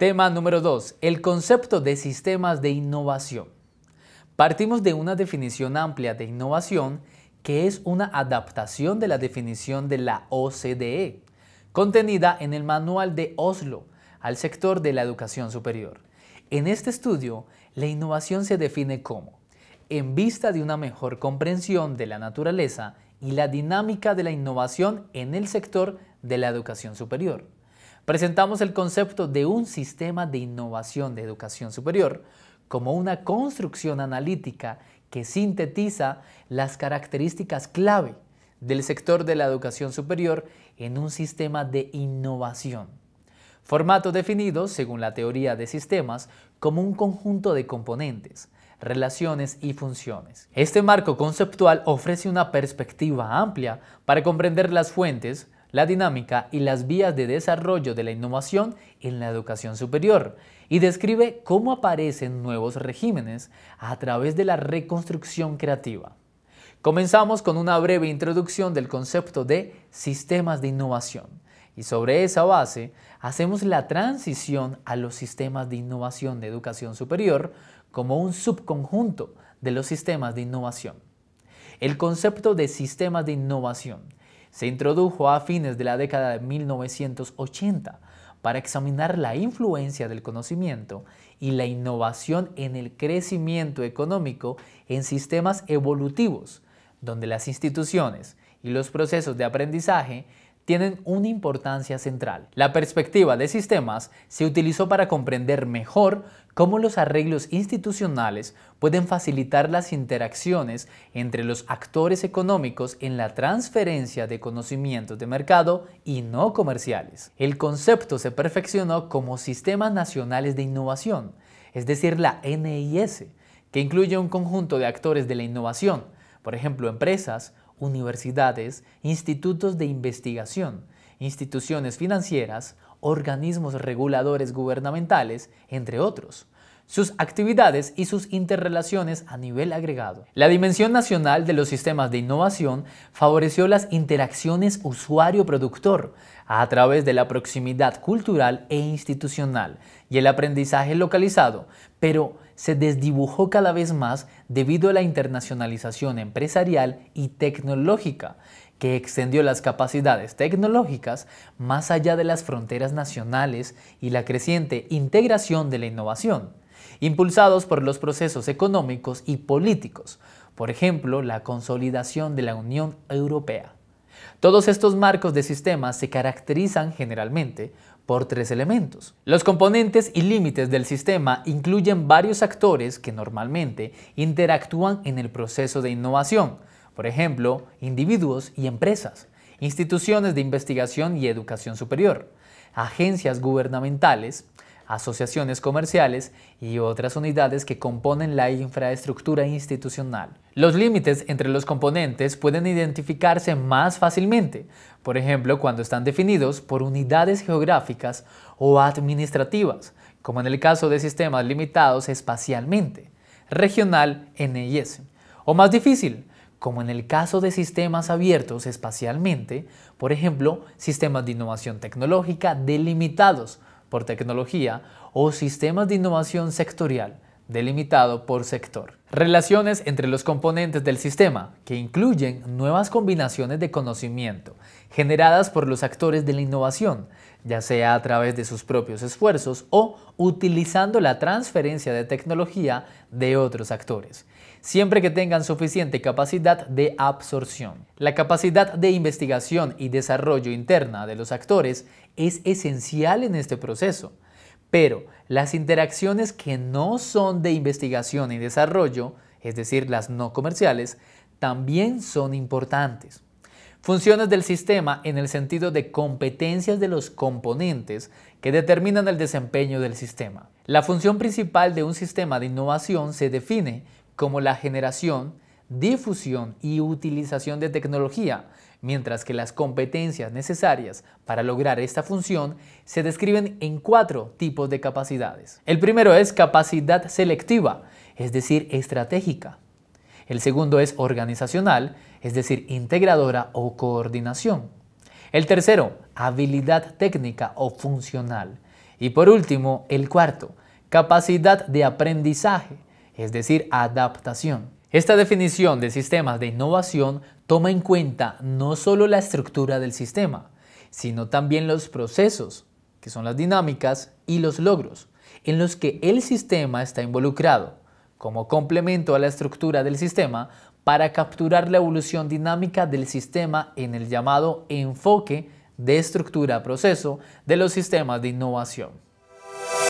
Tema número 2. El concepto de sistemas de innovación. Partimos de una definición amplia de innovación que es una adaptación de la definición de la OCDE, contenida en el Manual de Oslo al sector de la educación superior. En este estudio, la innovación se define como, en vista de una mejor comprensión de la naturaleza y la dinámica de la innovación en el sector de la educación superior. Presentamos el concepto de un sistema de innovación de educación superior como una construcción analítica que sintetiza las características clave del sector de la educación superior en un sistema de innovación. Formato definido, según la teoría de sistemas, como un conjunto de componentes, relaciones y funciones. Este marco conceptual ofrece una perspectiva amplia para comprender las fuentes, la dinámica y las vías de desarrollo de la innovación en la educación superior y describe cómo aparecen nuevos regímenes a través de la reconstrucción creativa. Comenzamos con una breve introducción del concepto de sistemas de innovación y sobre esa base hacemos la transición a los sistemas de innovación de educación superior como un subconjunto de los sistemas de innovación. El concepto de sistemas de innovación se introdujo a fines de la década de 1980 para examinar la influencia del conocimiento y la innovación en el crecimiento económico en sistemas evolutivos, donde las instituciones y los procesos de aprendizaje tienen una importancia central. La perspectiva de sistemas se utilizó para comprender mejor cómo los arreglos institucionales pueden facilitar las interacciones entre los actores económicos en la transferencia de conocimientos de mercado y no comerciales. El concepto se perfeccionó como Sistemas Nacionales de Innovación, es decir, la NIS, que incluye un conjunto de actores de la innovación, por ejemplo, empresas, universidades, institutos de investigación, instituciones financieras, organismos reguladores gubernamentales, entre otros sus actividades y sus interrelaciones a nivel agregado. La dimensión nacional de los sistemas de innovación favoreció las interacciones usuario-productor a través de la proximidad cultural e institucional y el aprendizaje localizado, pero se desdibujó cada vez más debido a la internacionalización empresarial y tecnológica que extendió las capacidades tecnológicas más allá de las fronteras nacionales y la creciente integración de la innovación impulsados por los procesos económicos y políticos, por ejemplo, la consolidación de la Unión Europea. Todos estos marcos de sistemas se caracterizan generalmente por tres elementos. Los componentes y límites del sistema incluyen varios actores que normalmente interactúan en el proceso de innovación, por ejemplo, individuos y empresas, instituciones de investigación y educación superior, agencias gubernamentales, asociaciones comerciales y otras unidades que componen la infraestructura institucional. Los límites entre los componentes pueden identificarse más fácilmente, por ejemplo cuando están definidos por unidades geográficas o administrativas, como en el caso de sistemas limitados espacialmente, regional NIS, o más difícil, como en el caso de sistemas abiertos espacialmente, por ejemplo, sistemas de innovación tecnológica delimitados por tecnología o sistemas de innovación sectorial, delimitado por sector. Relaciones entre los componentes del sistema, que incluyen nuevas combinaciones de conocimiento generadas por los actores de la innovación, ya sea a través de sus propios esfuerzos o utilizando la transferencia de tecnología de otros actores, siempre que tengan suficiente capacidad de absorción. La capacidad de investigación y desarrollo interna de los actores es esencial en este proceso, pero las interacciones que no son de investigación y desarrollo, es decir, las no comerciales, también son importantes. Funciones del sistema en el sentido de competencias de los componentes que determinan el desempeño del sistema. La función principal de un sistema de innovación se define como la generación, difusión y utilización de tecnología, mientras que las competencias necesarias para lograr esta función se describen en cuatro tipos de capacidades. El primero es capacidad selectiva, es decir, estratégica. El segundo es organizacional, es decir, integradora o coordinación. El tercero, habilidad técnica o funcional. Y por último, el cuarto, capacidad de aprendizaje, es decir, adaptación. Esta definición de sistemas de innovación toma en cuenta no solo la estructura del sistema, sino también los procesos, que son las dinámicas, y los logros, en los que el sistema está involucrado, como complemento a la estructura del sistema, para capturar la evolución dinámica del sistema en el llamado enfoque de estructura-proceso de los sistemas de innovación.